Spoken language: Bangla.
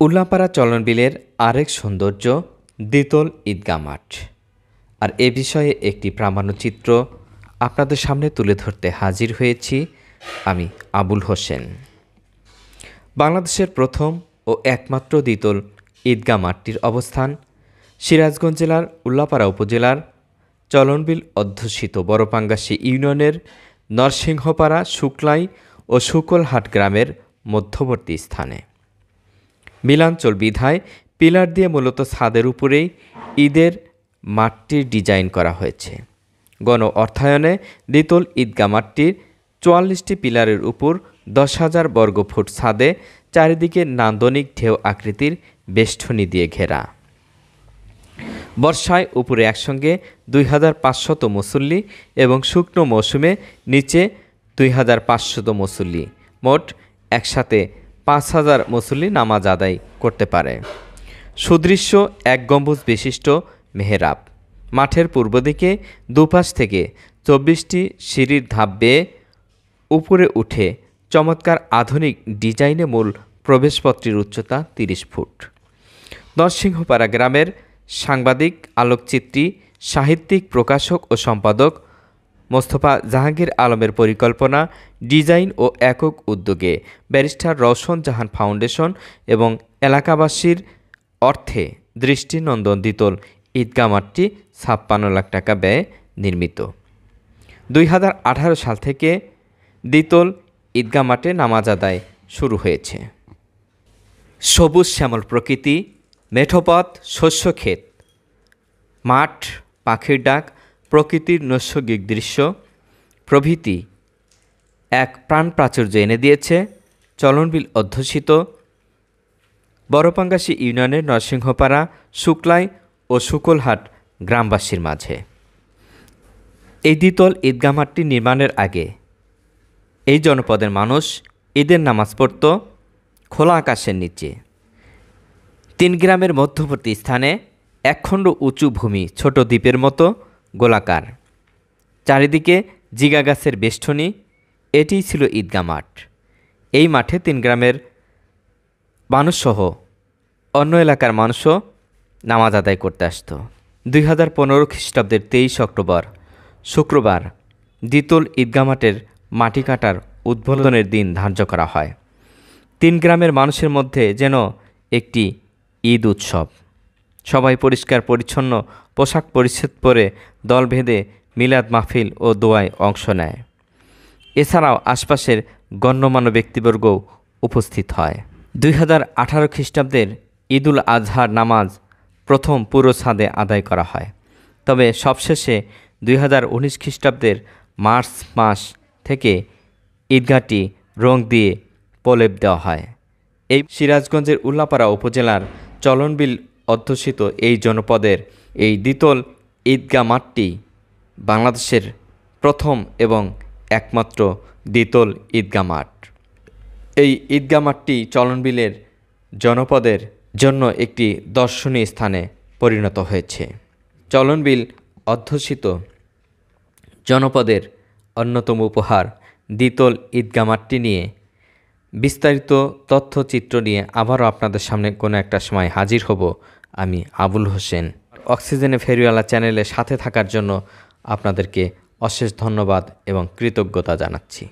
উল্লাপাড়া চলনবিলের আরেক সৌন্দর্য, দ্বিতল ঈদগা মাঠ। আর এ বিষয়ে একটি প্রামাণ্যচিত্র আপনাদের সামনে তুলে ধরতে হাজির হয়েছি আমি আবুল হোসেন। বাংলাদেশের প্রথম ও একমাত্র দ্বিতল ঈদগা মাঠটির অবস্থান সিরাজগঞ্জ জেলার উল্লাপাড়া উপজেলার চলনবিল অধ্যুষিত বড়পাঙ্গাসী ইউনিয়নের নরসিংহপাড়া শুক্লাই ও শুকলহাট গ্রামের মধ্যবর্তী স্থানে। মিলাঞ্চল বিধায় পিলার দিয়ে মূলত ছাদের উপরেই ঈদের মাঠটির ডিজাইন করা হয়েছে। গণ অর্থায়নে দ্বিতল ঈদগা মাঠটির চুয়াল্লিশটি পিলারের উপর দশ হাজার বর্গফুট ছাদে চারিদিকে নান্দনিক ঢেউ আকৃতির বেষ্টনী দিয়ে ঘেরা। বর্ষায় উপরে একসঙ্গে দুই হাজার পাঁচশত মুসল্লি এবং শুকনো মৌসুমে নিচে দুই হাজার পাঁচশত মুসল্লি। মোট একসাথে পাঁচ হাজার মুসল্লি নামাজ আদায় করতে পারে। সুদৃশ্য এক গম্বুজ বিশিষ্ট মেহরাব। মাঠের পূর্ব দিকে দুপাশ থেকে চব্বিশটি সিঁড়ির ধাপ বেয়ে উপরে উঠে চমৎকার আধুনিক ডিজাইনে মূল প্রবেশপত্রের উচ্চতা তিরিশ ফুট। নরসিংহপাড়া গ্রামের সাংবাদিক, আলোকচিত্রী, সাহিত্যিক, প্রকাশক ও সম্পাদক মোস্তফা জাহাঙ্গীর আলমের পরিকল্পনা, ডিজাইন ও একক উদ্যোগে ব্যারিস্টার রওশন জাহান ফাউন্ডেশন এবং এলাকাবাসীর অর্থে দৃষ্টিনন্দন দ্বিতল ঈদগাহ মাঠটি ছাপ্পান্ন লাখ টাকা ব্যয়ে নির্মিত। দুই হাজার আঠারো সাল থেকে দ্বিতল ঈদগাহ মাঠে নামাজ আদায় শুরু হয়েছে। সবুজ শ্যামল প্রকৃতি, মেঠোপথ শস্যক্ষেত মাঠ, পাখির ডাক প্রকৃতির নৈসর্গিক দৃশ্য, প্রভৃতি এক প্রাণ প্রাচুর্য এনে দিয়েছে, চলনবিল অধ্যুষিত। বড়পাঙ্গাসী ইউনিয়নের নরসিংহপাড়া, শুক্লাই ও শুকলহাট গ্রামবাসীর মাঝে। এই দ্বিতল ঈদগাহ মাঠটি নির্মাণের আগে এই জনপদের মানুষ ঈদের নামাজ পড়ত খোলা আকাশের নিচে। তিন গ্রামের মধ্যবর্তী স্থানে একখণ্ড উঁচু ভূমি ছোট দ্বীপের মতো গোলাকার। চারিদিকে জিগা গাছের বেষ্টনী, এটিই ছিল ঈদগা মাঠ। এই মাঠে তিন গ্রামের মানুষসহ অন্য এলাকার মানুষও নামাজ আদায় করতে আসতো। দুই হাজার পনেরো খ্রিস্টাব্দের তেইশ অক্টোবর, শুক্রবার দ্বিতল ঈদগাহ মাঠের মাটি কাটার উদ্বোধনের দিন ধার্য করা হয়। তিন গ্রামের মানুষের মধ্যে যেন একটি ঈদ উৎসব। সবাই পরিষ্কার, পরিচ্ছন্ন, পোশাক পরিচ্ছেদ পরে দল ভেদে মিলাদ মাহফিল ও দোয়ায় অংশ নেয়। এছাড়াও আশপাশের গণ্যমান্য ব্যক্তিবর্গও উপস্থিত হয়। দুই হাজার আঠারো খ্রিস্টাব্দের ঈদুল আজহার নামাজ প্রথম পুরো ছাদে আদায় করা হয়। তবে সবশেষে দুই হাজার উনিশ খ্রিস্টাব্দের মার্চ মাস থেকে ঈদগাহটি রং দিয়ে প্রলেপ দেওয়া হয়। এই সিরাজগঞ্জের উল্লাপাড়া উপজেলার চলনবিল অধ্যুষিত এই জনপদের এই দ্বিতল ঈদগাহ মাঠটি বাংলাদেশের প্রথম এবং একমাত্র দ্বিতল ঈদগাহ মাঠ। এই ঈদগাহ মাঠটি চলনবিলের জনপদের জন্য একটি দর্শনীয় স্থানে পরিণত হয়েছে। চলনবিল অধ্যুষিত জনপদের অন্যতম উপহার দ্বিতল ঈদগাহ মাঠটি নিয়ে বিস্তারিত তথ্যচিত্র নিয়ে আবারও আপনাদের সামনে কোনো একটা সময় হাজির হব। আমি আবুল হোসেন। অক্সিজেনে ফেরিওয়ালা চ্যানেলের সাথে থাকার জন্য আপনাদেরকে অশেষ ধন্যবাদ এবং কৃতজ্ঞতা জানাচ্ছি।